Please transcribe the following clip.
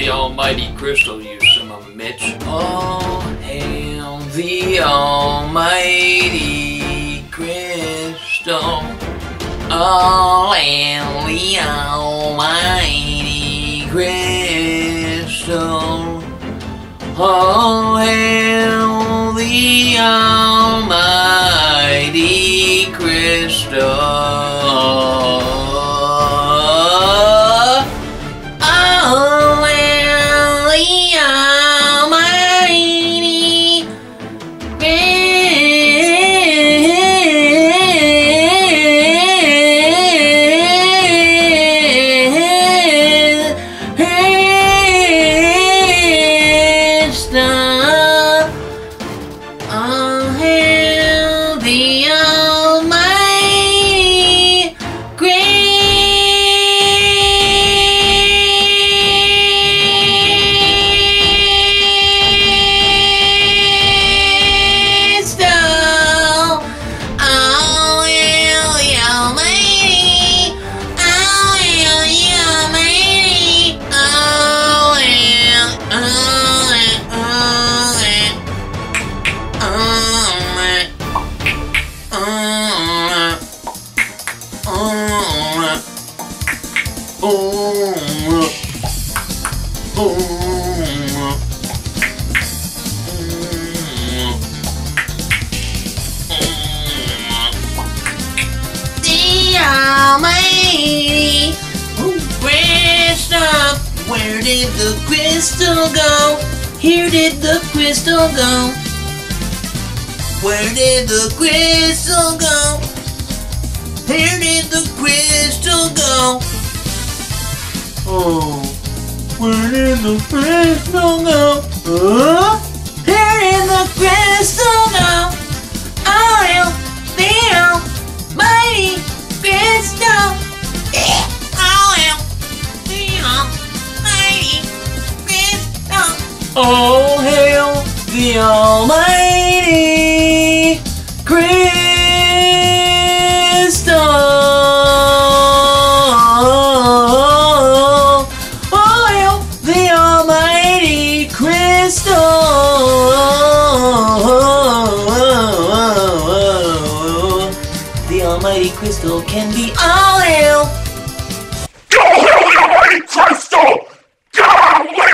the almighty crystal, you son of a bitch. All hail the almighty crystal. All hail the almighty crystal. All hail the almighty Where did the crystal go? Here did the crystal go. Where did the crystal go? Oh, where did the crystal go? Huh? Where did the crystal go? Oh, the almighty crystal. Oh, the almighty crystal. All hail the almighty a crystal can be all ill.